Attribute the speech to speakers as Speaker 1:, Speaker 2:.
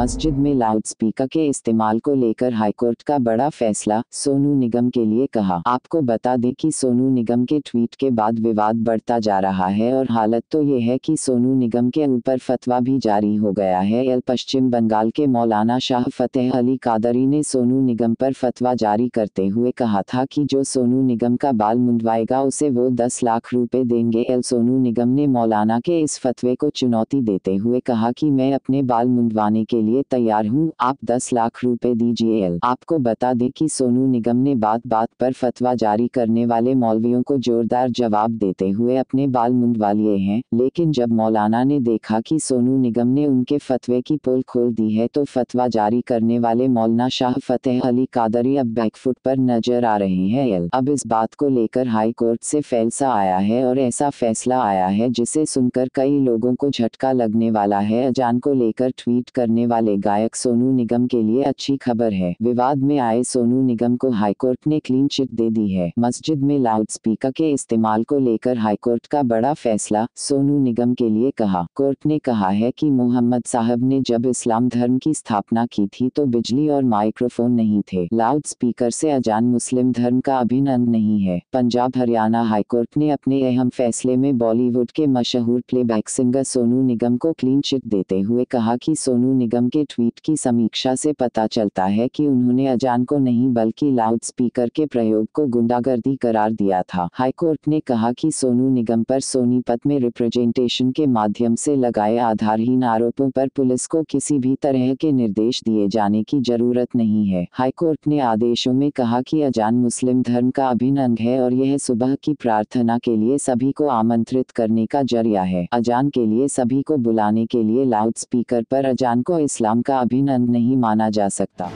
Speaker 1: मस्जिद में लाउडस्पीकर के इस्तेमाल को लेकर हाईकोर्ट का बड़ा फैसला, सोनू निगम के लिए कहा। आपको बता दें कि सोनू निगम के ट्वीट के बाद विवाद बढ़ता जा रहा है और हालत तो ये है कि सोनू निगम के ऊपर फतवा भी जारी हो गया है। एल पश्चिम बंगाल के मौलाना शाह फतेह अली कादरी ने सोनू निगम पर फतवा जारी करते हुए कहा था कि जो सोनू निगम का बाल मुंडवाएगा, उसे वो दस लाख रुपए देंगे। एल सोनू निगम ने मौलाना के इस फतवे को चुनौती देते हुए कहा कि मैं अपने बाल मुंडवाने के लिए तैयार हूँ। आप 10 लाख रुपए दीजिए आपको बता दें कि सोनू निगम ने बात बात पर फतवा जारी करने वाले मौलवियों को जोरदार जवाब देते हुए अपने बाल मुंडवा लिए हैं। लेकिन जब मौलाना ने देखा कि सोनू निगम ने उनके फतवे की पोल खोल दी है तो फतवा जारी करने वाले मौलाना शाह फतेह अली कादरी अब बैकफुट पर नज़र आ रहे हैं अब इस बात को लेकर हाई कोर्ट से फैसला आया है और ऐसा फैसला आया है, जिसे सुनकर कई लोगों को झटका लगने वाला है। अजान को लेकर ट्वीट करने वाले गायक सोनू निगम के लिए अच्छी खबर है। विवाद में आए सोनू निगम को हाईकोर्ट ने क्लीन चिट दे दी है। मस्जिद में लाउड स्पीकर के इस्तेमाल को लेकर हाईकोर्ट का बड़ा फैसला, सोनू निगम के लिए कहा। कोर्ट ने कहा है कि मोहम्मद साहब ने जब इस्लाम धर्म की स्थापना की थी तो बिजली और माइक्रोफोन नहीं थे। लाउड स्पीकर से अजान मुस्लिम धर्म का अभिन्न अंग नहीं है। पंजाब हरियाणा हाईकोर्ट ने अपने अहम फैसले में बॉलीवुड के मशहूर प्लेबैक सिंगर सोनू निगम को क्लीन चिट देते हुए कहा कि सोनू निगम के ट्वीट की समीक्षा से पता चलता है कि उन्होंने अजान को नहीं बल्कि लाउड स्पीकर के प्रयोग को गुंडागर्दी करार दिया था। हाईकोर्ट ने कहा कि सोनू निगम पर सोनीपत में रिप्रेजेंटेशन के माध्यम से लगाए आधारहीन आरोपों पर पुलिस को किसी भी तरह के निर्देश दिए जाने की ज़रूरत नहीं है। हाईकोर्ट ने आदेशों में कहा कि अजान मुस्लिम धर्म का अभिन्न अंग है और यह सुबह की प्रार्थना के लिए सभी को आमंत्रित करने का ज़रिया है। अजान के लिए सभी को बुलाने के लिए लाउड स्पीकर पर अजान को इस्लाम का अभिनंद नहीं माना जा सकता।